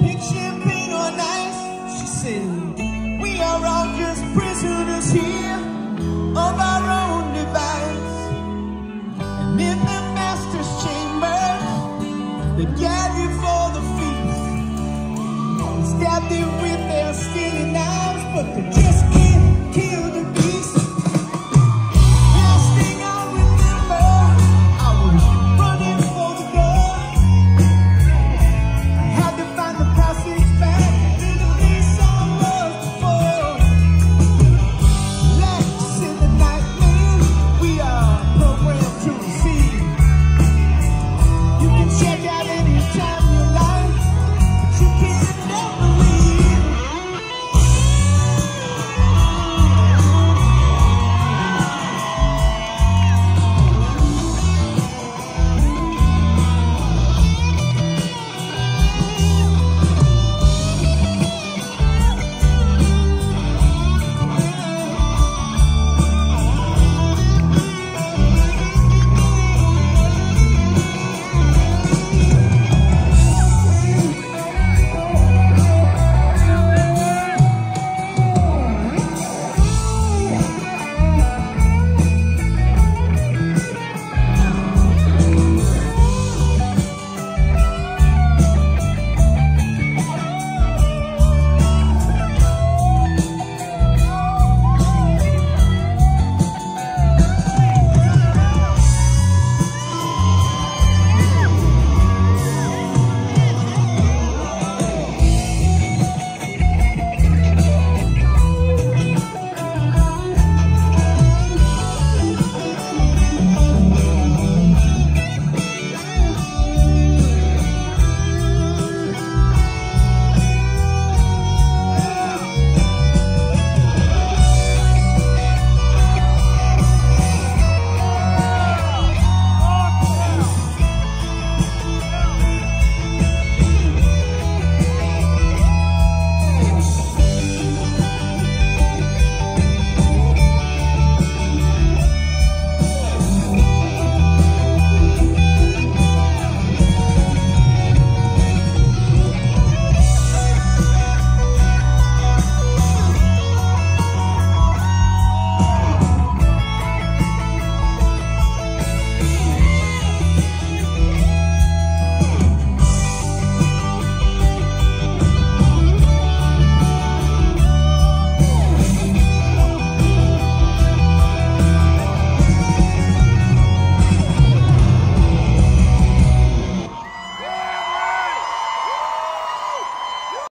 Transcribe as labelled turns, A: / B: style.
A: picture